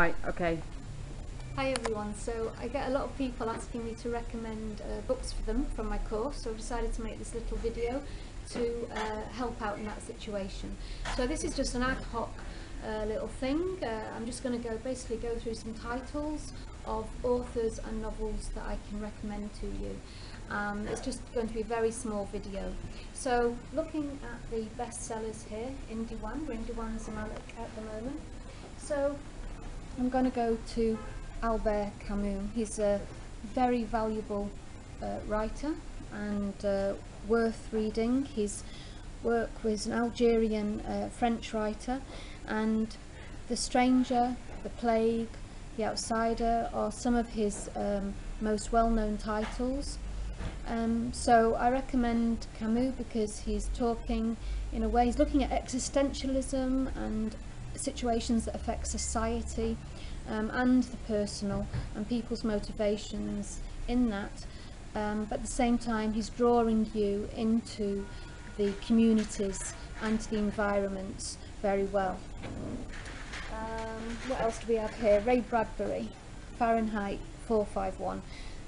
Right, okay. Hi everyone, so I get a lot of people asking me to recommend uh, books for them from my course, so I've decided to make this little video to uh, help out in that situation. So this is just an ad hoc uh, little thing. Uh, I'm just going to go basically go through some titles of authors and novels that I can recommend to you. Um, it's just going to be a very small video. So looking at the bestsellers here, in Diwan, we're in Diwan Zamalek at the moment. So I'm going to go to Albert Camus. He's a very valuable uh, writer and uh, worth reading. His work was an Algerian uh, French writer and The Stranger, The Plague, The Outsider are some of his um, most well-known titles. Um, so I recommend Camus because he's talking in a way, he's looking at existentialism and situations that affect society um, and the personal and people's motivations in that. Um, but at the same time, he's drawing you into the communities and the environments very well. Um, what else do we have here? Ray Bradbury, Fahrenheit 451.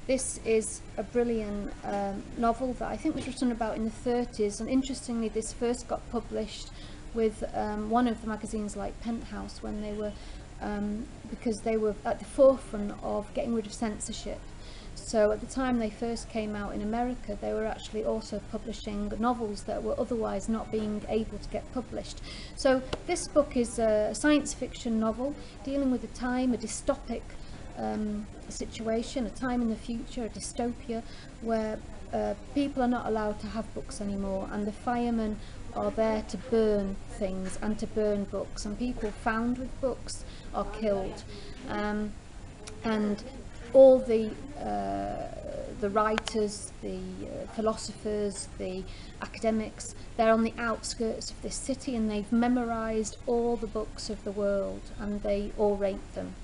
This is a brilliant um, novel that I think was written about in the 30s and interestingly this first got published with um, one of the magazines like Penthouse when they were um, because they were at the forefront of getting rid of censorship. So at the time they first came out in America, they were actually also publishing novels that were otherwise not being able to get published. So this book is a science fiction novel dealing with a time, a dystopic um, situation, a time in the future, a dystopia, where uh, people are not allowed to have books anymore and the firemen are there to burn things and to burn books and people found with books are killed um, and all the uh, the writers, the uh, philosophers, the academics, they're on the outskirts of this city and they've memorized all the books of the world and they all rate them.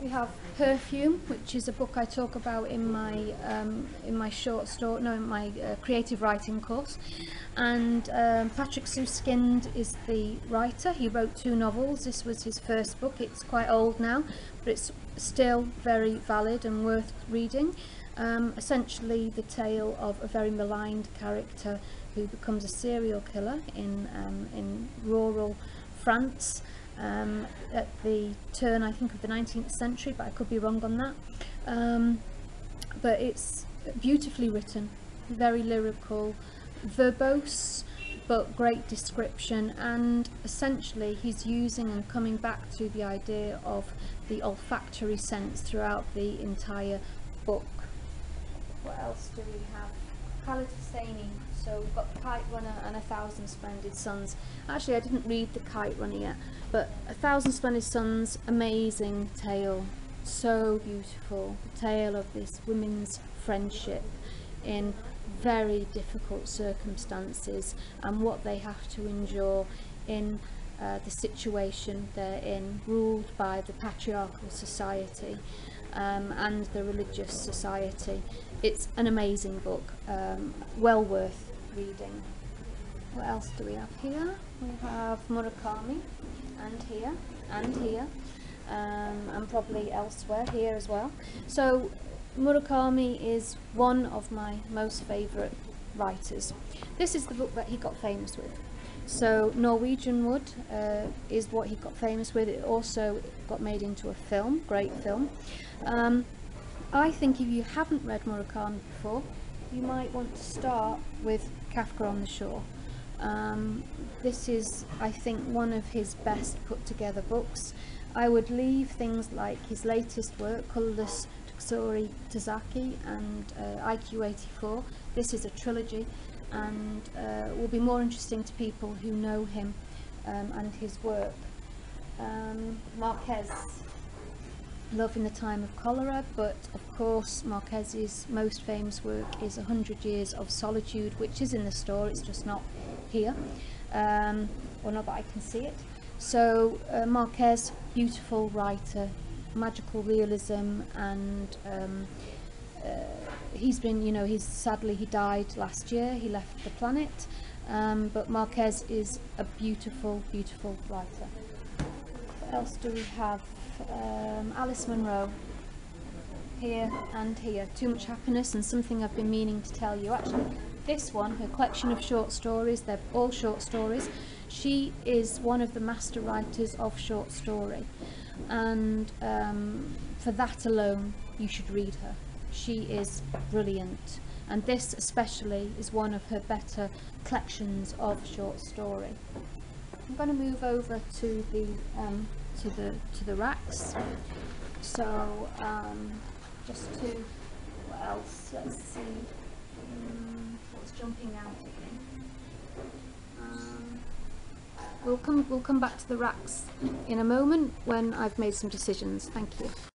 We have Perfume, which is a book I talk about in my um, in my short story, no, in my uh, creative writing course. And um, Patrick Suskind is the writer. He wrote two novels. This was his first book. It's quite old now, but it's still very valid and worth reading. Um, essentially, the tale of a very maligned character who becomes a serial killer in um, in rural France um, at the turn, I think, of the 19th century, but I could be wrong on that. Um, but it's beautifully written, very lyrical, verbose, but great description, and essentially he's using and coming back to the idea of the olfactory sense throughout the entire book. What else do we have? Khaled Hosseini. So we've got the Kite Runner and A Thousand Splendid Suns. Actually, I didn't read the Kite Runner yet, but A Thousand Splendid Suns, amazing tale, so beautiful. The tale of this women's friendship in very difficult circumstances and what they have to endure in uh, the situation they're in, ruled by the patriarchal society um, and the religious society. It's an amazing book, um, well worth reading. What else do we have here? We have Murakami, and here, and here, um, and probably elsewhere here as well. So Murakami is one of my most favourite writers. This is the book that he got famous with. So Norwegian Wood uh, is what he got famous with. It also got made into a film, great film. Um, I think if you haven't read Murakami before, you might want to start with Kafka on the Shore. Um, this is, I think, one of his best put together books. I would leave things like his latest work, Colourless Tsukuru Tazaki and uh, IQ84. This is a trilogy and uh, will be more interesting to people who know him um, and his work. Um, Marquez, Love in the Time of Cholera, but of course Marquez's most famous work is A Hundred Years of Solitude, which is in the store, it's just not here, um, or not that I can see it. So uh, Marquez, beautiful writer, magical realism, and um, uh, he's been, you know, he's sadly he died last year. He left the planet, um, but Marquez is a beautiful, beautiful writer. What else do we have? Um, Alice Munro. Here and here. Too Much Happiness and something I've been meaning to tell you. Actually, this one, her collection of short stories, they're all short stories. She is one of the master writers of short story. And um, for that alone, you should read her. She is brilliant. And this especially is one of her better collections of short story. I'm going to move over to the um, to the to the racks. So um, just to what else? Let's see. Um, what's jumping out we'll come we'll come back to the racks in a moment when I've made some decisions. Thank you.